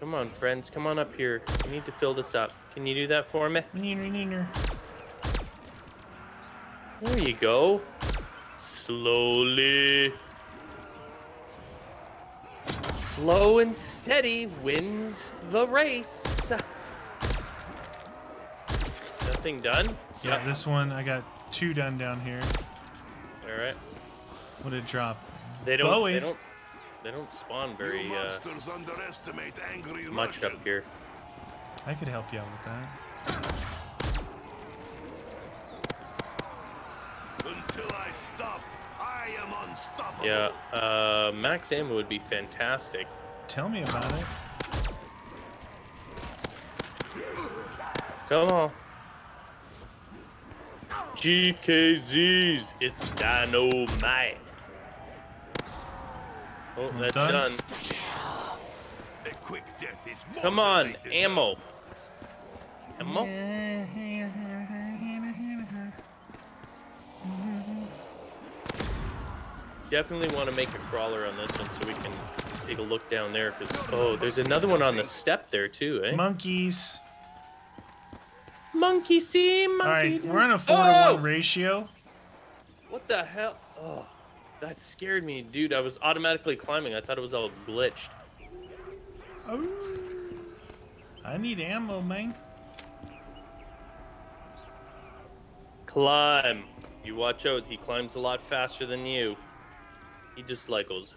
[SPEAKER 2] Come on, friends. Come on up here. We need to fill this up. Can you do that for me?
[SPEAKER 1] Neener, neener.
[SPEAKER 2] There you go. Slowly. Slow and steady wins the race. Nothing done?
[SPEAKER 1] Yeah, this one I got two done down here.
[SPEAKER 2] All right.
[SPEAKER 1] What did it drop?
[SPEAKER 2] They don't.
[SPEAKER 1] Bowie.
[SPEAKER 2] They don't. They don't spawn very
[SPEAKER 3] You
[SPEAKER 2] uh,
[SPEAKER 3] underestimate angry
[SPEAKER 2] much up here.
[SPEAKER 1] I could help you out with that.
[SPEAKER 3] Until I stop, I am unstoppable.
[SPEAKER 2] Yeah. Uh, max ammo would be fantastic.
[SPEAKER 1] Tell me about it.
[SPEAKER 2] Come on. GKZs, it's dynamite. Oh, that's
[SPEAKER 1] done?
[SPEAKER 2] done.
[SPEAKER 3] A quick death is more
[SPEAKER 2] Come on, ammo. Ammo? Definitely want to make a crawler on this one so we can take a look down there. Cause oh, there's another one on the step there too, eh?
[SPEAKER 1] Monkeys.
[SPEAKER 2] Monkey see, monkey.
[SPEAKER 1] All right, we're on a four
[SPEAKER 2] Oh!
[SPEAKER 1] to one ratio.
[SPEAKER 2] What the hell? Oh, that scared me, dude. I was automatically climbing. I thought it was all glitched.
[SPEAKER 1] Oh. I need ammo, man.
[SPEAKER 2] Climb. You watch out. He climbs a lot faster than you. He just like goes,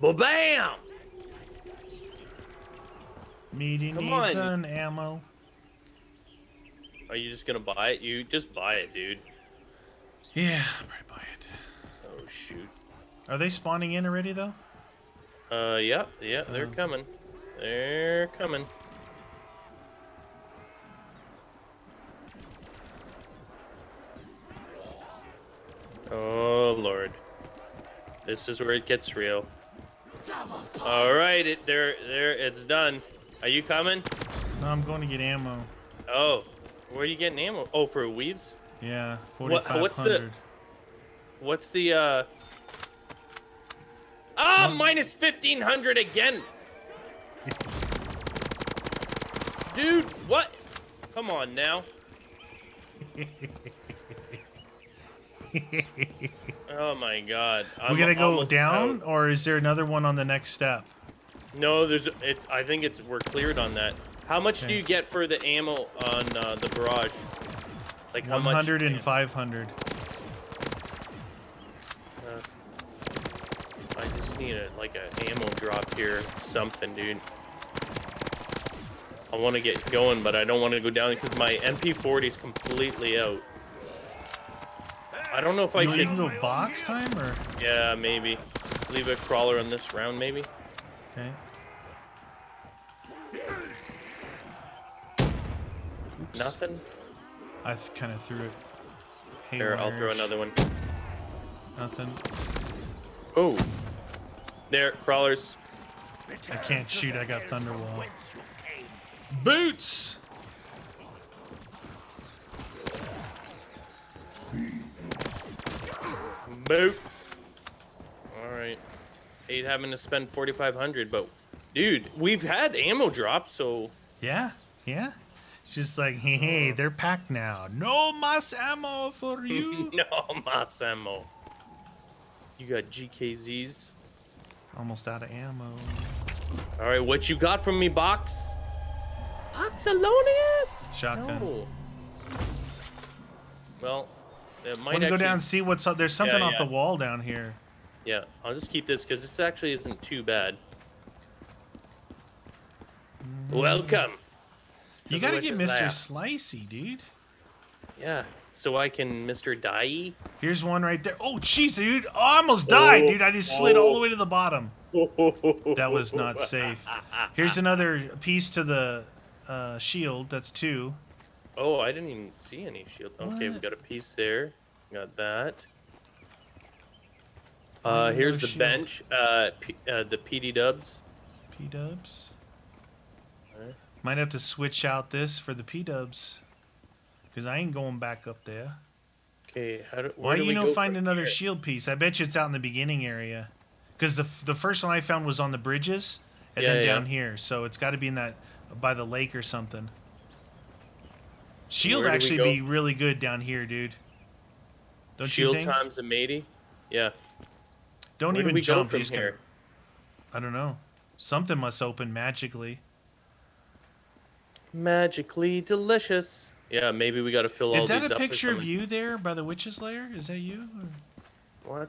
[SPEAKER 2] ba-bam!
[SPEAKER 1] Meaty
[SPEAKER 2] Come
[SPEAKER 1] needs
[SPEAKER 2] on.
[SPEAKER 1] an ammo.
[SPEAKER 2] Are you just gonna buy it? You just buy it, dude.
[SPEAKER 1] Yeah, I'll probably buy it.
[SPEAKER 2] Oh shoot.
[SPEAKER 1] Are they spawning in already though?
[SPEAKER 2] Uh, yeah, yeah, they're
[SPEAKER 1] Um.
[SPEAKER 2] coming. They're coming. Oh lord, this is where it gets real. All right, it there, there, it's done. Are you coming?
[SPEAKER 1] No, I'm going to get ammo.
[SPEAKER 2] Oh, where are you getting ammo? Oh, for weaves?
[SPEAKER 1] Yeah,
[SPEAKER 2] What-
[SPEAKER 1] 4500.
[SPEAKER 2] what's the- What's the uh? Ah, minus fifteen hundred again. *laughs* Dude, what? Come on now. *laughs* oh my god. I'm
[SPEAKER 1] we gotta go down,
[SPEAKER 2] out.
[SPEAKER 1] or is there another one on the next step?
[SPEAKER 2] No, there's. It's. I think it's. We're cleared on that. How much do you get for the ammo on uh, the barrage? Like how much?
[SPEAKER 1] 100 and 500.
[SPEAKER 2] Uh, I just need a like a ammo drop here, something, dude. I want to get going, but I don't want to go down because my MP40 is completely out. I don't know if I
[SPEAKER 1] you,
[SPEAKER 2] should.
[SPEAKER 1] you can go box time, or
[SPEAKER 2] Yeah, maybe. Leave a crawler on this round, maybe.
[SPEAKER 1] okay. Oops.
[SPEAKER 2] Nothing.
[SPEAKER 1] I kind of threw it.
[SPEAKER 2] Here, I'll throw another one.
[SPEAKER 1] Nothing.
[SPEAKER 2] Oh, there, crawlers.
[SPEAKER 1] I can't shoot. I got Thunderwall. Boots.
[SPEAKER 2] Boots. All right. Hate having to spend 4,500, but dude, we've had ammo drops, so
[SPEAKER 1] Yeah, yeah. It's just like, hey, hey, uh-huh. they're packed now. No mas ammo for *laughs* you.
[SPEAKER 2] no mas ammo. You got GKZs.
[SPEAKER 1] Almost out of ammo.
[SPEAKER 2] All right, what you got from me, box? Boxalonius.
[SPEAKER 1] Shotgun.
[SPEAKER 2] No. Well, it might
[SPEAKER 1] to go down and see what's up? There's something
[SPEAKER 2] Yeah,
[SPEAKER 1] off the wall down here.
[SPEAKER 2] Yeah, I'll just keep this because this actually isn't too bad. Welcome.
[SPEAKER 1] You gotta get Mr.
[SPEAKER 2] lab.
[SPEAKER 1] Slicey, dude.
[SPEAKER 2] Yeah, so I can Mr. Die.
[SPEAKER 1] Here's one right there. Oh, jeez, dude. Oh, I almost died,
[SPEAKER 2] Oh,
[SPEAKER 1] dude. I just slid all
[SPEAKER 2] oh.
[SPEAKER 1] the way to the bottom. That was not safe. *laughs* Here's another piece to the uh, shield. That's two.
[SPEAKER 2] Oh, I didn't even see any shield. Okay, we
[SPEAKER 1] What?
[SPEAKER 2] got a piece there. Got that. Uh, here's the
[SPEAKER 1] shield.
[SPEAKER 2] bench. Uh, P- uh, the PD Dubs.
[SPEAKER 1] P dubs.
[SPEAKER 2] Alright.
[SPEAKER 1] Might have to switch out this for the P dubs. Because I ain't going back up there.
[SPEAKER 2] Okay, how do,
[SPEAKER 1] Why do you
[SPEAKER 2] we
[SPEAKER 1] know find another
[SPEAKER 2] here?
[SPEAKER 1] shield piece? I bet you it's out in the beginning area. Because the, the first one I found was on the bridges and
[SPEAKER 2] Yeah,
[SPEAKER 1] then
[SPEAKER 2] yeah.
[SPEAKER 1] down here. So it's got to be in that by the lake or something. Shield
[SPEAKER 2] Where
[SPEAKER 1] actually be really good down here, dude. Don't
[SPEAKER 2] Shield
[SPEAKER 1] you think?
[SPEAKER 2] times a matey. Yeah.
[SPEAKER 1] Don't
[SPEAKER 2] Where do
[SPEAKER 1] even
[SPEAKER 2] we
[SPEAKER 1] jump.
[SPEAKER 2] go from here?
[SPEAKER 1] I don't know. Something must open magically.
[SPEAKER 2] Magically delicious. Yeah, maybe we got to fill all these up.
[SPEAKER 1] Is that a picture of you there by the witch's lair? Is that you? Or-
[SPEAKER 2] What?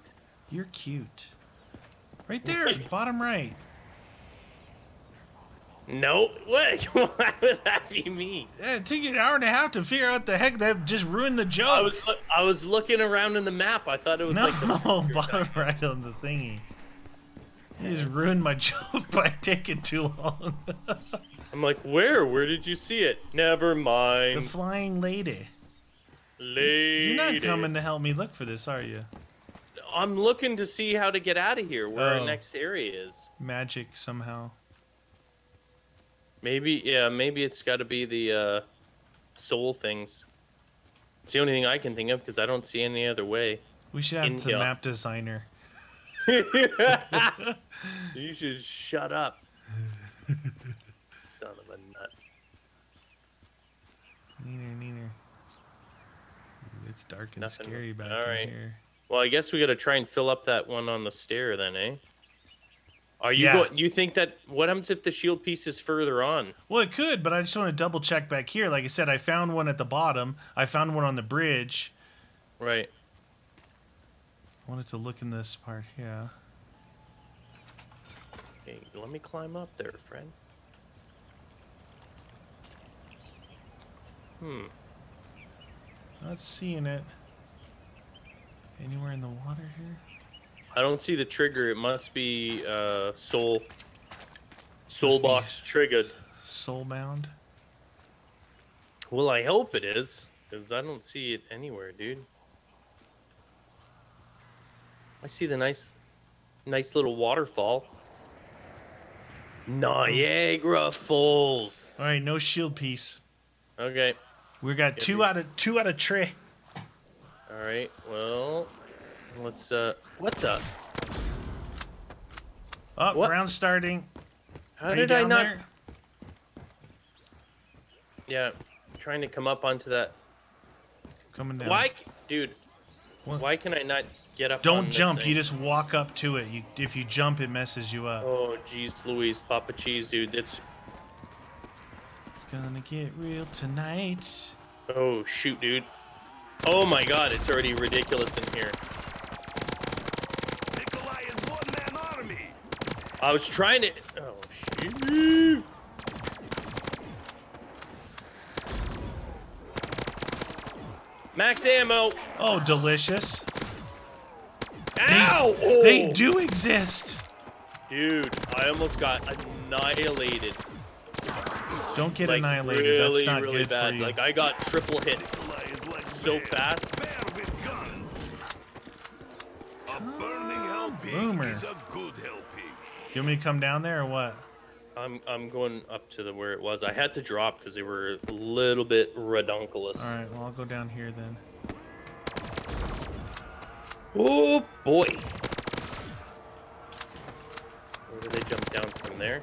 [SPEAKER 1] You're cute. Right there, *laughs* bottom right.
[SPEAKER 2] No. *laughs* What? *laughs* Why would that be me?
[SPEAKER 1] Yeah, it took you an hour and a half to figure out the heck that just ruined the joke.
[SPEAKER 2] I was I was looking around in the map. I thought it was
[SPEAKER 1] no,
[SPEAKER 2] like the whole *laughs*
[SPEAKER 1] bottom right on the thingy. You just ruined my joke by taking too long.
[SPEAKER 2] I'm like, where? Where did you see it? Never mind.
[SPEAKER 1] the flying lady.
[SPEAKER 2] Lady.
[SPEAKER 1] You're not coming to help me look for this, are you?
[SPEAKER 2] I'm looking to see how to get out of here. Where
[SPEAKER 1] Oh.
[SPEAKER 2] our next area is.
[SPEAKER 1] Magic somehow.
[SPEAKER 2] Maybe yeah. Maybe it's got to be the uh, soul things. It's the only thing I can think of because I don't see any other way.
[SPEAKER 1] We should have some
[SPEAKER 2] Intel.
[SPEAKER 1] map designer. *laughs* *laughs*
[SPEAKER 2] You should shut up. Son of a nut.
[SPEAKER 1] Neener, neener. It's dark and
[SPEAKER 2] Nothing.
[SPEAKER 1] scary back
[SPEAKER 2] All right.
[SPEAKER 1] here.
[SPEAKER 2] Well, I guess we got to try and fill up that one on the stair then, eh? Are you
[SPEAKER 1] Yeah.
[SPEAKER 2] go- you think that what happens if the shield piece is further on?
[SPEAKER 1] Well, it could, but I just want to double check back here. Like I said, I found one at the bottom. I found one on the bridge.
[SPEAKER 2] Right.
[SPEAKER 1] I wanted to look in this part here.
[SPEAKER 2] Okay, let me climb up there, friend. Hmm.
[SPEAKER 1] Not seeing it. Anywhere in the water here?
[SPEAKER 2] I don't see the trigger. It must be uh soul soul box triggered.
[SPEAKER 1] Soul bound.
[SPEAKER 2] Well, I hope it is, because I don't see it anywhere, dude. I see the nice, nice little waterfall. Niagara Falls.
[SPEAKER 1] All right, no shield piece.
[SPEAKER 2] Okay.
[SPEAKER 1] We got
[SPEAKER 2] Yeah,
[SPEAKER 1] two
[SPEAKER 2] we-
[SPEAKER 1] out of two out of three.
[SPEAKER 2] All right. Well, let's. Uh, what the?
[SPEAKER 1] Oh,
[SPEAKER 2] What?
[SPEAKER 1] round starting.
[SPEAKER 2] How
[SPEAKER 1] Are
[SPEAKER 2] did I not?
[SPEAKER 1] there?
[SPEAKER 2] Yeah, trying to come up onto that.
[SPEAKER 1] Coming down.
[SPEAKER 2] Why, dude?
[SPEAKER 1] What?
[SPEAKER 2] Why can I not get up?
[SPEAKER 1] Don't jump. You just walk up to it. You, if you jump, it messes you up.
[SPEAKER 2] Oh, jeez, Louise, Papa Cheese, dude. It's.
[SPEAKER 1] It's gonna get real tonight.
[SPEAKER 2] Oh shoot, dude. Oh my God, it's already ridiculous in here. I was trying to. Oh shit! Max ammo.
[SPEAKER 1] Oh, delicious.
[SPEAKER 2] Ow!
[SPEAKER 1] They
[SPEAKER 2] Oh.
[SPEAKER 1] do exist.
[SPEAKER 2] Dude, I almost got annihilated.
[SPEAKER 1] Don't get
[SPEAKER 2] like
[SPEAKER 1] annihilated.
[SPEAKER 2] really,
[SPEAKER 1] That's not
[SPEAKER 2] really
[SPEAKER 1] good
[SPEAKER 2] bad.
[SPEAKER 1] for you.
[SPEAKER 2] Like I got triple hit
[SPEAKER 3] Nikolai is like
[SPEAKER 2] so fast.
[SPEAKER 3] Bear with gun. A burning hell pig
[SPEAKER 1] Boomer.
[SPEAKER 3] is a good hell pig.
[SPEAKER 1] You want me to come down there or what?
[SPEAKER 2] I'm I'm going up to the where it was. I had to drop because they were a little bit redunculous.
[SPEAKER 1] All right, well I'll go down here then.
[SPEAKER 2] Oh boy! Where did they jump down from there?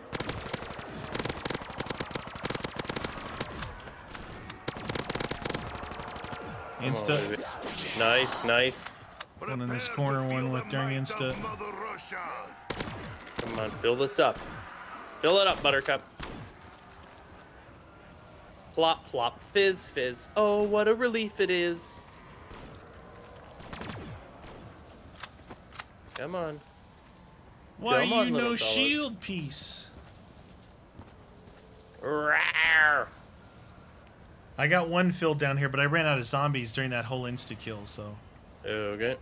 [SPEAKER 1] Insta.
[SPEAKER 2] Nice, nice.
[SPEAKER 1] One in this corner, one with during Insta.
[SPEAKER 2] Come on, fill this up. Fill it up, Buttercup. Plop, plop, fizz, fizz. Oh, what a relief it is. Come on.
[SPEAKER 1] Why
[SPEAKER 2] Come on,
[SPEAKER 1] you no
[SPEAKER 2] fellas.
[SPEAKER 1] shield piece?
[SPEAKER 2] Rawr.
[SPEAKER 1] I got one filled down here, but I ran out of zombies during that whole insta kill, so
[SPEAKER 2] Okay.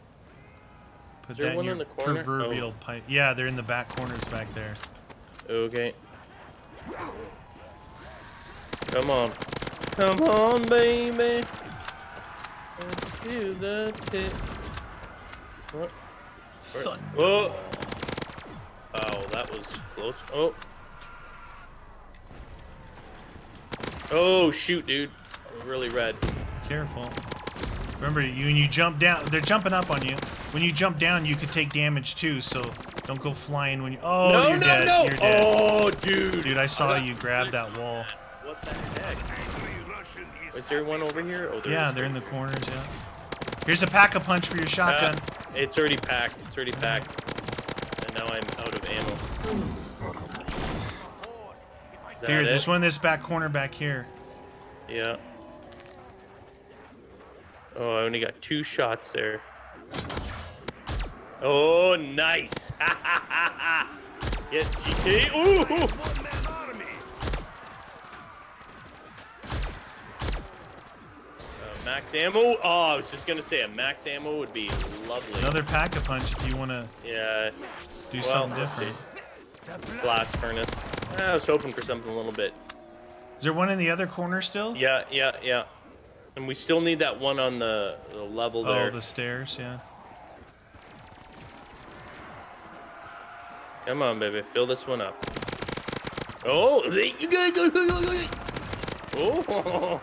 [SPEAKER 1] Put that in
[SPEAKER 2] one
[SPEAKER 1] your
[SPEAKER 2] in the corner?
[SPEAKER 1] proverbial
[SPEAKER 2] Oh.
[SPEAKER 1] pipe. Yeah, they're in the back corners back there.
[SPEAKER 2] Okay. Come on. Come on, baby. Let's do the tip. What?
[SPEAKER 1] Thunder.
[SPEAKER 2] Oh. Oh, that was close. Oh. Oh, shoot, dude. I'm really red.
[SPEAKER 1] Careful. Remember, you when you jump down, they're jumping up on you. When you jump down, you could take damage too. So don't go flying when you. Oh,
[SPEAKER 2] no,
[SPEAKER 1] you're
[SPEAKER 2] no,
[SPEAKER 1] dead.
[SPEAKER 2] no.
[SPEAKER 1] You're dead.
[SPEAKER 2] Oh, dude.
[SPEAKER 1] Dude, I saw you grab that wall.
[SPEAKER 2] What the heck?
[SPEAKER 3] Is
[SPEAKER 2] Is there one over here? Oh, there
[SPEAKER 1] Yeah, they're in the corners. Yeah. Here's a pack a punch for your shotgun.
[SPEAKER 2] Uh, it's already packed. It's already packed. And now I'm out of ammo. Is that
[SPEAKER 1] here,
[SPEAKER 2] it?
[SPEAKER 1] one in this back corner back here.
[SPEAKER 2] Yeah. Oh, I only got two shots there. Oh, nice. *laughs* Get GK. Ooh.
[SPEAKER 3] one man army.
[SPEAKER 2] Uh, max ammo. Oh, I was just gonna say a max ammo would be lovely.
[SPEAKER 1] Another pack a punch if you want to
[SPEAKER 2] Yeah.
[SPEAKER 1] do
[SPEAKER 2] Well,
[SPEAKER 1] something different.
[SPEAKER 2] Blast furnace. I was hoping for something a little bit.
[SPEAKER 1] Is there one in the other corner still?
[SPEAKER 2] Yeah, yeah, yeah. And we still need that one on the, the level
[SPEAKER 1] Oh,
[SPEAKER 2] there.
[SPEAKER 1] the stairs. Yeah.
[SPEAKER 2] Come on, baby, fill this one up. Oh, you guys. Oh,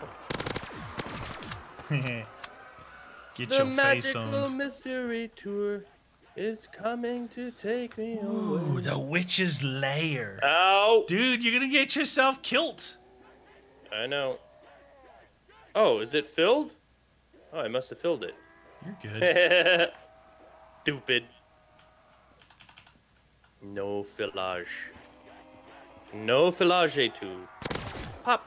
[SPEAKER 1] Get
[SPEAKER 2] the
[SPEAKER 1] your face on.
[SPEAKER 2] The magical mystery tour is coming to take me
[SPEAKER 1] Ooh,
[SPEAKER 2] away.
[SPEAKER 1] the witch's lair.
[SPEAKER 2] Ow!
[SPEAKER 1] Dude, you're gonna get yourself killed.
[SPEAKER 2] I know. Oh, is it filled? Oh, I must have filled it.
[SPEAKER 1] You're good. *laughs*
[SPEAKER 2] Stupid. No fillage. No fillage to. Pop.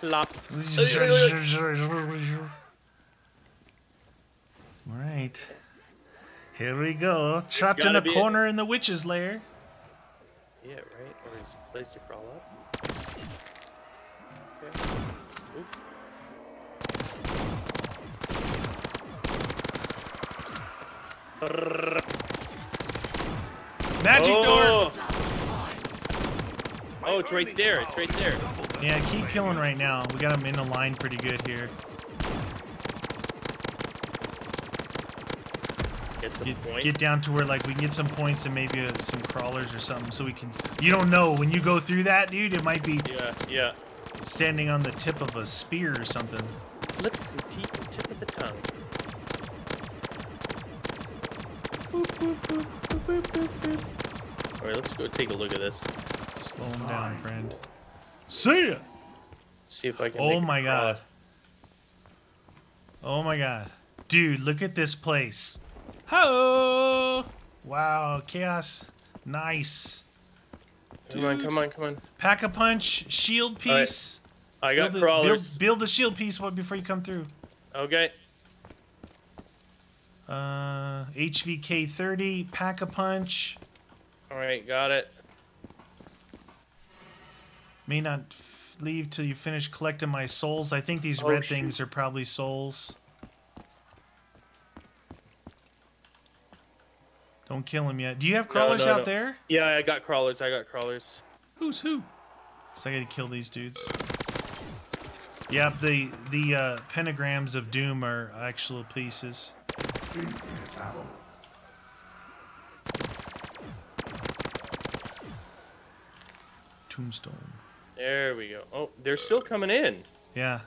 [SPEAKER 2] Plop. *laughs*
[SPEAKER 1] Alright. Here we go. Trapped in a corner in the witch's lair.
[SPEAKER 2] Yeah, right? Or is place to crawl up? Oops.
[SPEAKER 1] Magic door!
[SPEAKER 2] oh! Oh, it's right there. It's right there.
[SPEAKER 1] Yeah, keep killing right now. We got him in a line pretty good here.
[SPEAKER 2] Get some
[SPEAKER 1] Get,
[SPEAKER 2] points.
[SPEAKER 1] get down to where like we can get some points and maybe uh, some crawlers or something so we can you don't know when you go through that dude it might be
[SPEAKER 2] Yeah, yeah.
[SPEAKER 1] Standing on the tip of a spear or something.
[SPEAKER 2] Lips and teeth and tip of the tongue. Alright, let's go take a look at this.
[SPEAKER 1] slow him down friend. See ya!
[SPEAKER 2] See if I can
[SPEAKER 1] oh
[SPEAKER 2] make
[SPEAKER 1] my
[SPEAKER 2] crawl.
[SPEAKER 1] god. Oh my god. Dude look at this place. Oh wow chaos. Nice
[SPEAKER 2] Come on, come on, come on.
[SPEAKER 1] pack a punch shield
[SPEAKER 2] All right.
[SPEAKER 1] piece
[SPEAKER 2] I got
[SPEAKER 1] build, the, build,
[SPEAKER 2] crawlers.
[SPEAKER 1] build the shield piece before you come through
[SPEAKER 2] Okay.
[SPEAKER 1] Uh, HVK 30, pack a punch.
[SPEAKER 2] Alright, got it.
[SPEAKER 1] May not f- leave till you finish collecting my souls. I think these
[SPEAKER 2] Oh,
[SPEAKER 1] red
[SPEAKER 2] shoot.
[SPEAKER 1] things are probably souls. Don't kill him yet. Do you have crawlers
[SPEAKER 2] no,
[SPEAKER 1] out
[SPEAKER 2] no.
[SPEAKER 1] there?
[SPEAKER 2] Yeah, I got crawlers. I got crawlers.
[SPEAKER 1] Who's who? So I gotta kill these dudes. Yep, the the uh, pentagrams of doom are actual pieces. Tombstone.
[SPEAKER 2] There we go. Oh, they're still coming in.
[SPEAKER 1] Yeah.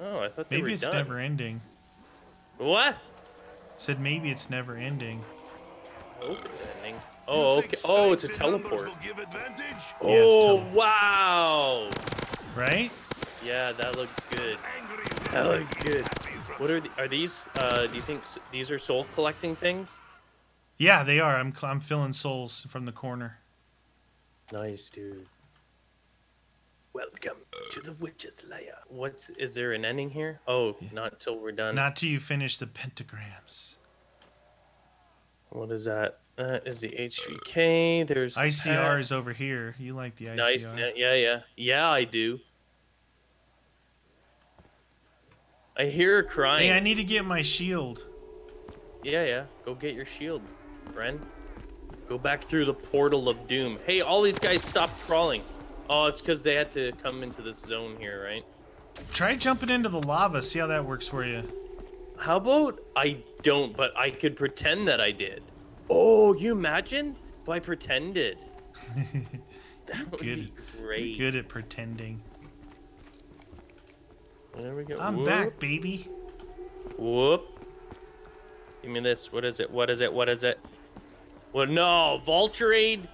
[SPEAKER 2] Oh, I thought they
[SPEAKER 1] Maybe it's
[SPEAKER 2] done.
[SPEAKER 1] never ending.
[SPEAKER 2] What?
[SPEAKER 1] Said maybe it's never ending.
[SPEAKER 2] I hope it's ending. Oh, okay. Oh, it's a teleport.
[SPEAKER 3] Give advantage?
[SPEAKER 2] Oh, wow.
[SPEAKER 1] Right?
[SPEAKER 2] Yeah, that looks good. That looks good. What are the, are these? Uh, do you think s- these are soul collecting things?
[SPEAKER 1] Yeah, they are. I'm I'm filling souls from the corner.
[SPEAKER 2] Nice, dude. Welcome to the witch's lair. What's is there an ending here? Oh, not till we're done.
[SPEAKER 1] Not till you finish the pentagrams.
[SPEAKER 2] What is that? That is the HVK. There's
[SPEAKER 1] ICR is over here. You like the ICR?
[SPEAKER 2] Nice. Yeah, yeah, yeah. I do. I hear her crying.
[SPEAKER 1] Hey, I need to get my shield.
[SPEAKER 2] Yeah, yeah. Go get your shield, friend. Go back through the portal of doom. Hey, all these guys stopped crawling. Oh, it's because they had to come into this zone here, right?
[SPEAKER 1] Try jumping into the lava. See how that works for you.
[SPEAKER 2] How about I don't, but I could pretend that I did? Oh, you imagine if I pretended? *laughs* that would
[SPEAKER 1] good.
[SPEAKER 2] be great.
[SPEAKER 1] Good at pretending.
[SPEAKER 2] There we go.
[SPEAKER 1] I'm
[SPEAKER 2] Whoop,
[SPEAKER 1] back, baby.
[SPEAKER 2] Whoop. Give me this. What is it? What is it? What is it? Well, no, Vulture Aid.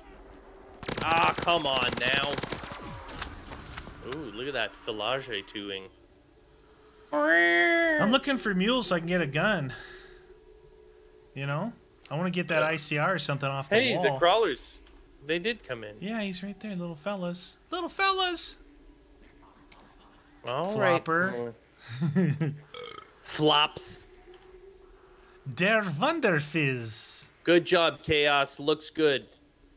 [SPEAKER 2] Ah, come on now. Ooh, look at that filage tooing.
[SPEAKER 1] I'm looking for mules so I can get a gun. You know? I want to get that ICR or something off the
[SPEAKER 2] Hey,
[SPEAKER 1] wall.
[SPEAKER 2] the crawlers. They did come in.
[SPEAKER 1] yeah, he's right there, little fellas. Little fellas.
[SPEAKER 2] All right.
[SPEAKER 1] Flopper. *laughs*
[SPEAKER 2] Flops.
[SPEAKER 1] Der Wunderfizz.
[SPEAKER 2] Good job, Chaos. Looks good.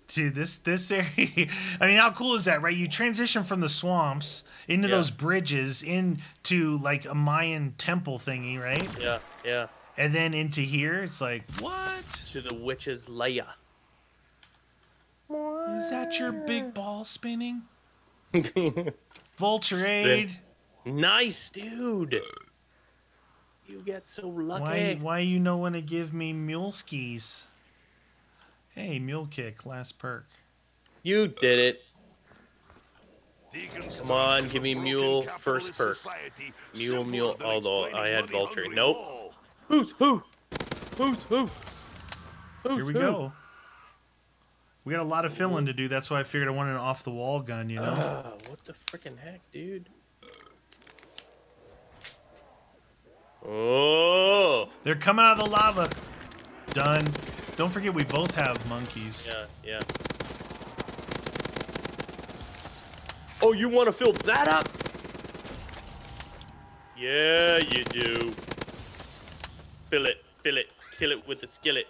[SPEAKER 1] Dude, this this area. *laughs* I mean, how cool is that, right? You transition from the swamps into
[SPEAKER 2] Yeah.
[SPEAKER 1] those bridges into like a Mayan temple thingy, right?
[SPEAKER 2] Yeah, yeah.
[SPEAKER 1] And then into here, it's like, what
[SPEAKER 2] To the witch's lair.
[SPEAKER 1] is that? Your big ball spinning? *laughs* Vulture Aid.
[SPEAKER 2] nice, dude. You get so lucky.
[SPEAKER 1] Why why you know when to give me mule kicks? Hey, mule kick, last perk.
[SPEAKER 2] You did it.
[SPEAKER 3] Come
[SPEAKER 2] on, give me mule first perk. Mule, mule, although I had vulture. Nope. Who's who? Who's who? Who's
[SPEAKER 1] Here we
[SPEAKER 2] who?
[SPEAKER 1] go. We got a lot of filling to do. That's why I figured I wanted an off the wall gun, you know?
[SPEAKER 2] Ah, what the freaking heck, dude? Oh,
[SPEAKER 1] They're coming out of the lava. Done. Don't forget we both have monkeys.
[SPEAKER 2] yeah, yeah. Oh, you want to fill that up? Yeah, you do. Fill it, fill it, kill it with the skillet.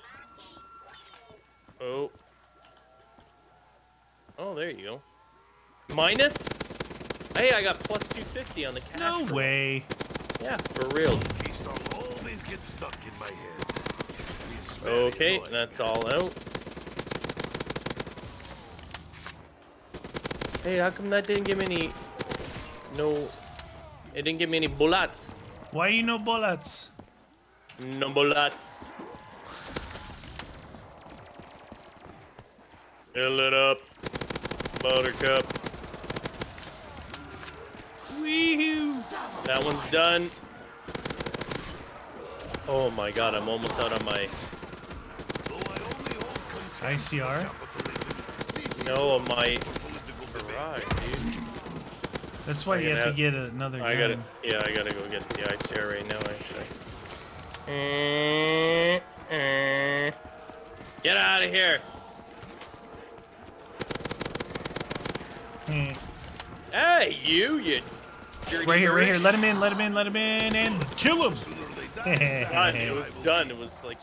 [SPEAKER 2] Oh. Oh, there you go. Minus? Hey, I got plus 250 on the cash.
[SPEAKER 1] No way.
[SPEAKER 2] Yeah, for real.
[SPEAKER 3] This always gets stuck in my head.
[SPEAKER 2] Okay, that's all out. Hey, how come that didn't give me any... No... It didn't give me any bullets.
[SPEAKER 1] Why you no bullets?
[SPEAKER 2] No bullets. Fill it up. Buttercup.
[SPEAKER 1] Wee-hoo.
[SPEAKER 2] That one's done. Oh my god, I'm almost out of my...
[SPEAKER 3] Though I only hold contempt
[SPEAKER 1] ICR?
[SPEAKER 3] for capitalism, this is
[SPEAKER 2] No, my garage, dude.
[SPEAKER 1] That's why
[SPEAKER 2] I
[SPEAKER 1] you have
[SPEAKER 2] gotta
[SPEAKER 1] get another gun.
[SPEAKER 2] I gotta, yeah, I gotta go get the ICR right now, actually. Get out of here!
[SPEAKER 1] Hmm.
[SPEAKER 2] Hey, you, you dirty
[SPEAKER 1] Right here, right here. Let him in, let him in, let him in, and kill him.
[SPEAKER 3] Sooner they
[SPEAKER 2] Done. It was done. It was like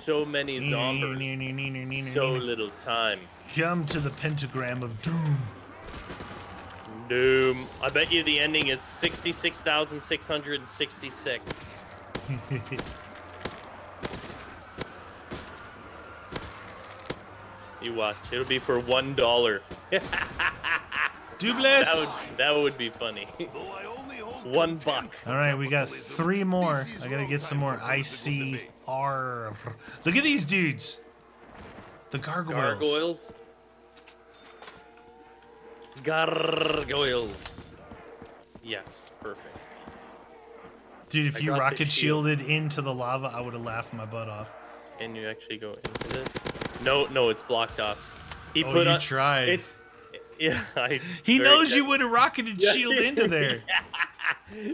[SPEAKER 2] so many zombies, so little time.
[SPEAKER 1] Come to the pentagram of doom.
[SPEAKER 2] Doom. I bet you the ending is 66,666. *laughs* You watch. It'll be for one dollar. *laughs*
[SPEAKER 1] Doobless.
[SPEAKER 2] That would that would be funny.
[SPEAKER 3] though I only hold
[SPEAKER 2] One buck.
[SPEAKER 1] All right, we got three more. I gotta get some more
[SPEAKER 3] for
[SPEAKER 1] ICR. Look at these dudes. The gargoyles.
[SPEAKER 2] Gargoyles. Gargoyles. Yes, perfect.
[SPEAKER 1] Dude, if
[SPEAKER 2] I
[SPEAKER 1] you rocket
[SPEAKER 2] shield.
[SPEAKER 1] shielded into the lava, I would have laughed my butt off.
[SPEAKER 2] Can you actually go into this? No, no, it's blocked off. He
[SPEAKER 1] Oh,
[SPEAKER 2] put
[SPEAKER 1] you
[SPEAKER 2] on-
[SPEAKER 1] tried.
[SPEAKER 2] It's yeah. I,
[SPEAKER 1] He knows you would have rocketed shield into there. *laughs*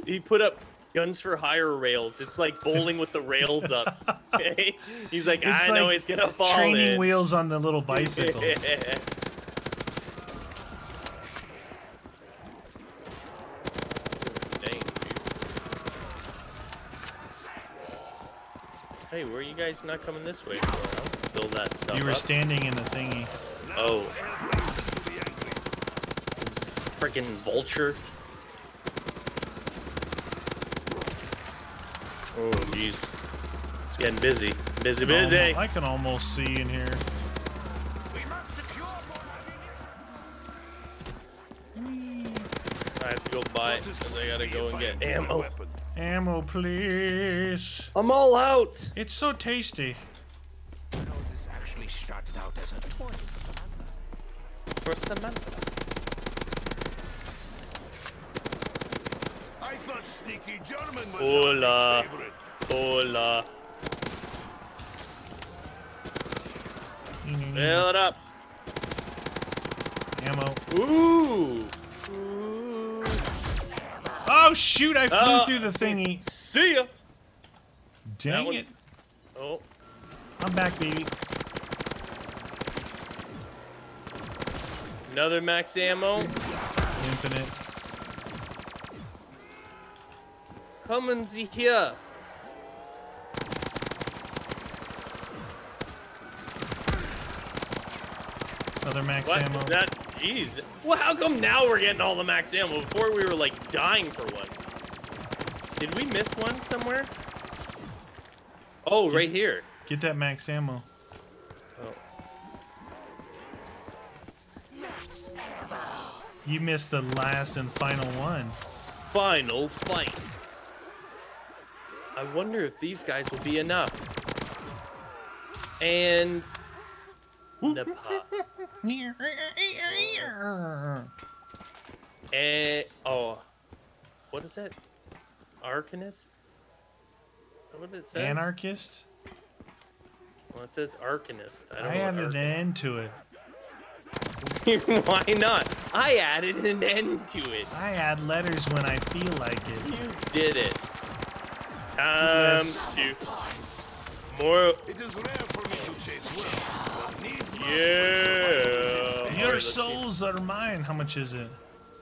[SPEAKER 2] He put up guns for hire rails. It's like bowling with the rails up. *laughs* Okay? He's like,
[SPEAKER 1] It's
[SPEAKER 2] I know
[SPEAKER 1] like
[SPEAKER 2] he's gonna fall
[SPEAKER 1] Training
[SPEAKER 2] in.
[SPEAKER 1] wheels on the little bicycles. *laughs*
[SPEAKER 2] Hey, where are you guys not coming this way? Build that stuff
[SPEAKER 1] you were
[SPEAKER 2] up.
[SPEAKER 1] standing in the thingy.
[SPEAKER 2] Oh. Freaking vulture. Oh, jeez. It's getting busy. Busy, busy.
[SPEAKER 1] Almo- I can almost see in here.
[SPEAKER 2] I have to go buy it because I gotta go and get ammo.
[SPEAKER 1] Ammo, please.
[SPEAKER 2] I'm all out.
[SPEAKER 1] It's so tasty.
[SPEAKER 4] This actually started out as a toy.
[SPEAKER 2] For Samantha.
[SPEAKER 3] I thought Sneaky German was
[SPEAKER 2] Hola.
[SPEAKER 3] Alex' favorite.
[SPEAKER 2] Hola. Mm-hmm. Fill it up.
[SPEAKER 1] Ammo.
[SPEAKER 2] Ooh.
[SPEAKER 1] Oh shoot! I flew
[SPEAKER 2] Oh.
[SPEAKER 1] through the thingy.
[SPEAKER 2] See ya.
[SPEAKER 1] Dang it!
[SPEAKER 2] Oh.
[SPEAKER 1] I'm back, baby.
[SPEAKER 2] Another max ammo.
[SPEAKER 1] Infinite.
[SPEAKER 2] Come and see here.
[SPEAKER 1] Another max
[SPEAKER 2] What?
[SPEAKER 1] ammo.
[SPEAKER 2] That jeez. Well, how come now we're getting all the max ammo? Before we were like dying for one. Did we miss one somewhere? Oh, right here.
[SPEAKER 1] Get that max ammo.
[SPEAKER 2] Oh.
[SPEAKER 1] You missed the last and final one.
[SPEAKER 2] Final fight. I wonder if these guys will be enough. And Napa. And eh, oh, what is that? Arcanist? What it says?
[SPEAKER 1] Anarchist?
[SPEAKER 2] Well, it says Arcanist. I
[SPEAKER 1] I
[SPEAKER 2] don't know.
[SPEAKER 1] added an end to it. *laughs*
[SPEAKER 2] Why not? I added an end to it.
[SPEAKER 1] I add letters when I feel like it.
[SPEAKER 2] You did it. Um, Times two. More.
[SPEAKER 3] It is rare for me to chase well, but needs
[SPEAKER 2] Yeah.
[SPEAKER 1] Your
[SPEAKER 2] Alright, let's
[SPEAKER 1] souls are mine. How much is it?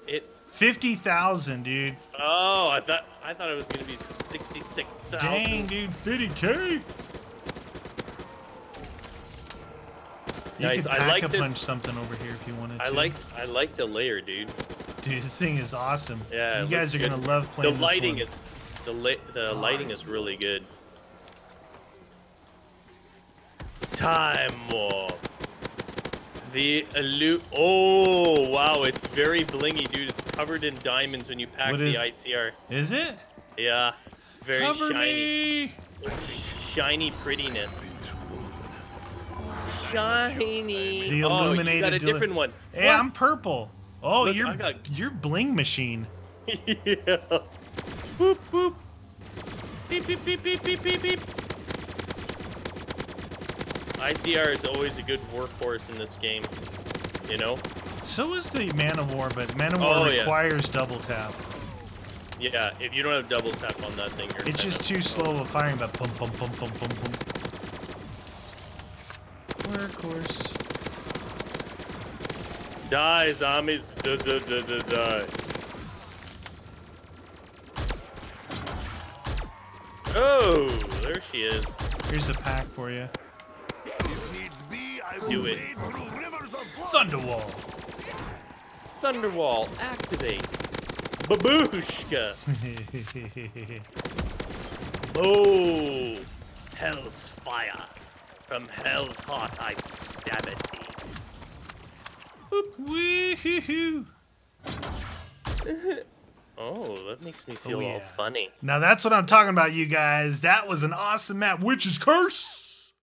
[SPEAKER 2] It.
[SPEAKER 1] Fifty thousand, dude.
[SPEAKER 2] Oh, I thought I thought it was gonna be sixty-six thousand.
[SPEAKER 1] Dang, dude, fifty k. You
[SPEAKER 2] Nice,
[SPEAKER 1] could
[SPEAKER 2] I
[SPEAKER 1] pack
[SPEAKER 2] like
[SPEAKER 1] a
[SPEAKER 2] this-
[SPEAKER 1] punch something over here if you wanted to.
[SPEAKER 2] I like I like the layer, dude.
[SPEAKER 1] Dude, this thing is awesome.
[SPEAKER 2] Yeah,
[SPEAKER 1] you guys are
[SPEAKER 2] looks
[SPEAKER 1] gonna
[SPEAKER 2] good.
[SPEAKER 1] love
[SPEAKER 2] The
[SPEAKER 1] playing
[SPEAKER 2] lighting
[SPEAKER 1] this
[SPEAKER 2] is the li- the lighting is really good. Time warp. The illu- Oh wow, it's very blingy, dude. It's covered in diamonds when you pack
[SPEAKER 1] What
[SPEAKER 2] the
[SPEAKER 1] is-
[SPEAKER 2] ICR.
[SPEAKER 1] one. Is it?
[SPEAKER 2] Yeah, very
[SPEAKER 1] Cover
[SPEAKER 2] shiny,
[SPEAKER 1] me.
[SPEAKER 2] shiny prettiness. Shiny.
[SPEAKER 1] The illuminated.
[SPEAKER 2] oh, you got a different one.
[SPEAKER 1] Hey, I'm purple. Oh,
[SPEAKER 2] Look,
[SPEAKER 1] you're
[SPEAKER 2] got-
[SPEAKER 1] you're bling machine. *laughs*
[SPEAKER 2] yeah. Boop boop. Beep beep beep beep beep beep beep. ICR is always a good workhorse in this game. You know?
[SPEAKER 1] So is the Man of War, but Man of War
[SPEAKER 2] Oh, yeah.
[SPEAKER 1] requires double tap.
[SPEAKER 2] Yeah, if you don't have double tap on that thing, you're
[SPEAKER 1] It's just too slow of firing, but pum pum pum pum pum pum. Workhorse.
[SPEAKER 2] Die, zombies. Duh, duh, duh, duh, die. Oh, there she is.
[SPEAKER 1] Here's a pack for you.
[SPEAKER 3] If needs be, I will
[SPEAKER 2] Do it.
[SPEAKER 3] through rivers of blood.
[SPEAKER 1] Thunderwall.
[SPEAKER 2] Thunderwall, activate. Babushka. *laughs* Oh, hell's fire. From hell's heart I stab at thee.
[SPEAKER 1] Wee-hoo-hoo. *laughs*
[SPEAKER 2] Oh, that makes me oh, feel all
[SPEAKER 1] yeah.
[SPEAKER 2] funny.
[SPEAKER 1] Now that's what I'm talking about, you guys. That was an awesome map. Witch's Curse.